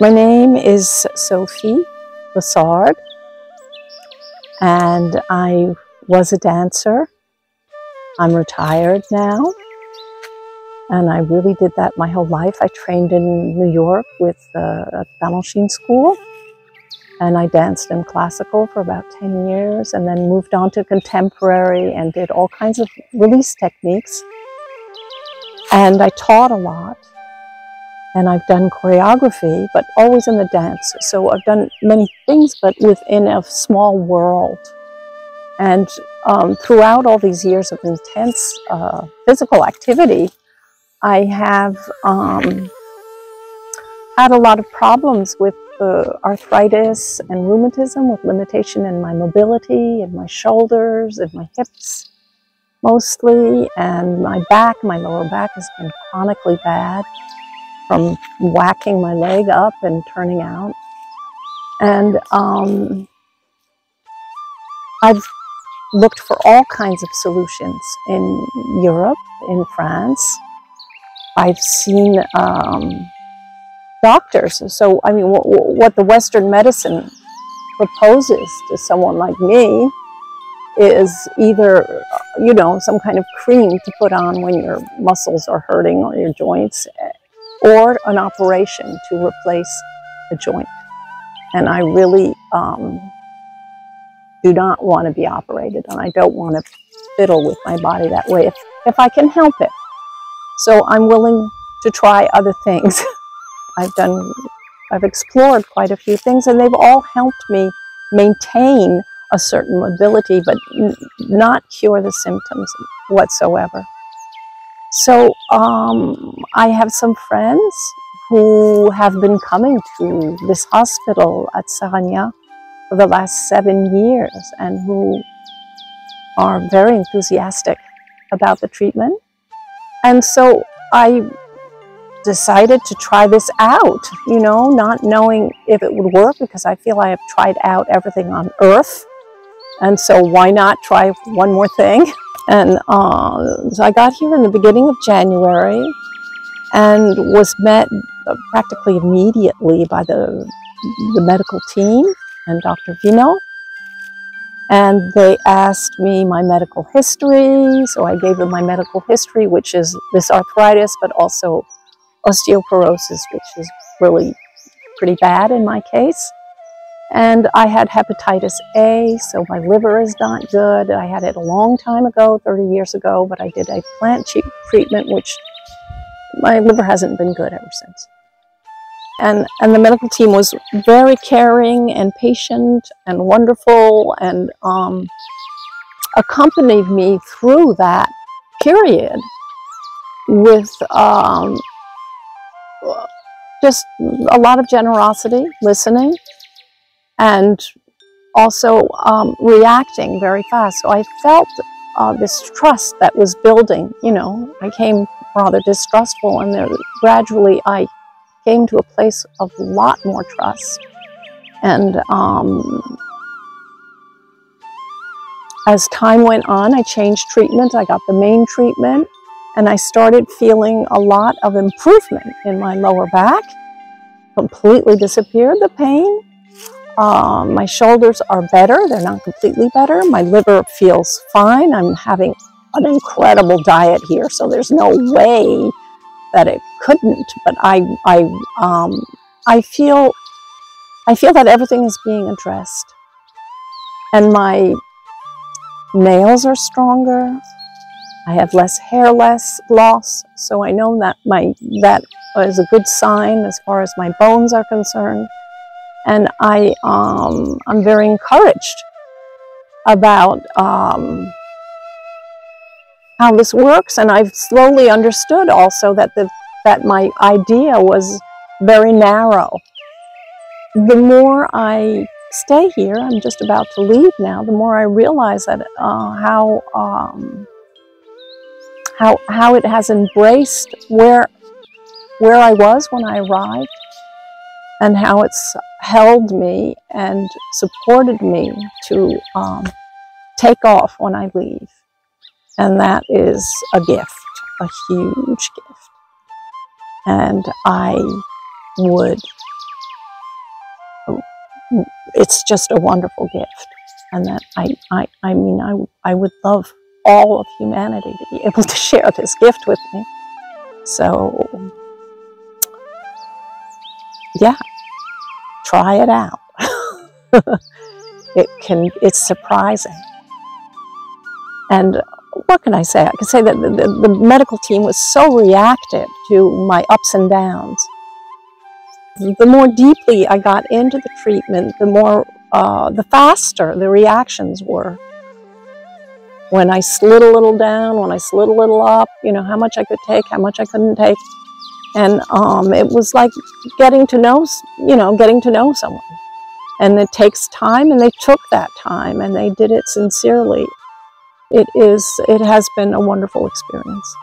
My name is Sophie Lessard, and I was a dancer. I'm retired now, and I really did that my whole life. I trained in New York with uh, Balanchine School, and I danced in classical for about 10 years, and then moved on to contemporary and did all kinds of release techniques. And I taught a lot and I've done choreography, but always in the dance. So I've done many things, but within a small world. And um, throughout all these years of intense uh, physical activity, I have um, had a lot of problems with uh, arthritis and rheumatism, with limitation in my mobility, in my shoulders, in my hips mostly, and my back, my lower back has been chronically bad from whacking my leg up and turning out. And um, I've looked for all kinds of solutions in Europe, in France. I've seen um, doctors. So, I mean, what the Western medicine proposes to someone like me is either, you know, some kind of cream to put on when your muscles are hurting or your joints, or an operation to replace a joint. And I really um, do not want to be operated and I don't want to fiddle with my body that way if, if I can help it. So I'm willing to try other things. I've done, I've explored quite a few things and they've all helped me maintain a certain mobility but not cure the symptoms whatsoever. So um, I have some friends who have been coming to this hospital at Saranya for the last seven years and who are very enthusiastic about the treatment. And so I decided to try this out, you know, not knowing if it would work because I feel I have tried out everything on earth. And so why not try one more thing? And uh, so I got here in the beginning of January and was met practically immediately by the, the medical team and Dr. Vino. And they asked me my medical history. So I gave them my medical history, which is this arthritis, but also osteoporosis, which is really pretty bad in my case. And I had hepatitis A, so my liver is not good. I had it a long time ago, 30 years ago, but I did a plant treatment, which my liver hasn't been good ever since. And, and the medical team was very caring and patient and wonderful and um, accompanied me through that period with um, just a lot of generosity, listening, and also um, reacting very fast. So I felt uh, this trust that was building, you know, I came rather distrustful and then gradually I came to a place of a lot more trust. And um, as time went on, I changed treatment. I got the main treatment and I started feeling a lot of improvement in my lower back. Completely disappeared the pain um, my shoulders are better. They're not completely better. My liver feels fine. I'm having an incredible diet here, so there's no way that it couldn't. But I, I, um, I feel, I feel that everything is being addressed, and my nails are stronger. I have less hair less loss, so I know that my that is a good sign as far as my bones are concerned. And I, um, I'm very encouraged about um, how this works. And I've slowly understood also that, the, that my idea was very narrow. The more I stay here, I'm just about to leave now, the more I realize that uh, how, um, how, how it has embraced where, where I was when I arrived and how it's held me and supported me to um, take off when I leave. And that is a gift, a huge gift. And I would it's just a wonderful gift. And that I, I, I mean, I, I would love all of humanity to be able to share this gift with me. So, yeah, try it out. it can, it's surprising. And what can I say? I can say that the, the, the medical team was so reactive to my ups and downs the more deeply I got into the treatment, the more, uh, the faster the reactions were. When I slid a little down, when I slid a little up, you know, how much I could take, how much I couldn't take. And um, it was like getting to know, you know, getting to know someone. And it takes time, and they took that time, and they did it sincerely. It is, it has been a wonderful experience.